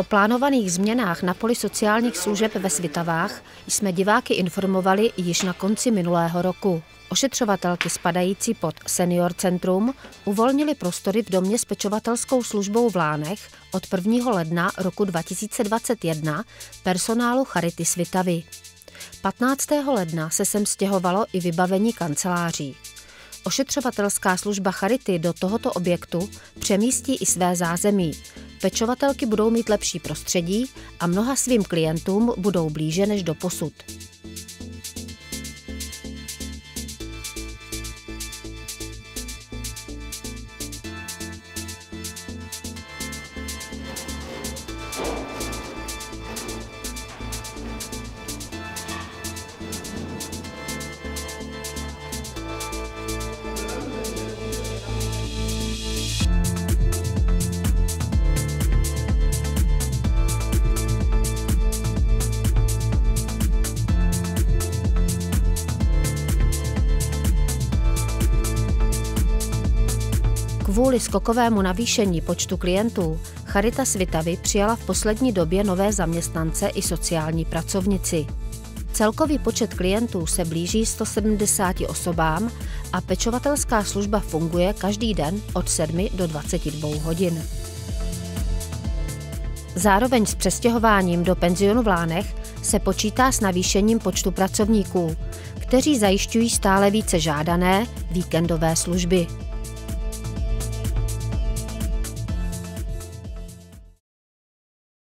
O plánovaných změnách na poli sociálních služeb ve Svitavách jsme diváky informovali již na konci minulého roku. Ošetřovatelky spadající pod Senior Centrum uvolnili prostory v domě s pečovatelskou službou v Lánech od 1. ledna roku 2021 personálu Charity Svitavy. 15. ledna se sem stěhovalo i vybavení kanceláří. Ošetřovatelská služba Charity do tohoto objektu přemístí i své zázemí. Pečovatelky budou mít lepší prostředí a mnoha svým klientům budou blíže než do posud. Kvůli skokovému navýšení počtu klientů Charita Svitavy přijala v poslední době nové zaměstnance i sociální pracovnici. Celkový počet klientů se blíží 170 osobám a pečovatelská služba funguje každý den od 7 do 22 hodin. Zároveň s přestěhováním do penzionu v Lánech se počítá s navýšením počtu pracovníků, kteří zajišťují stále více žádané víkendové služby.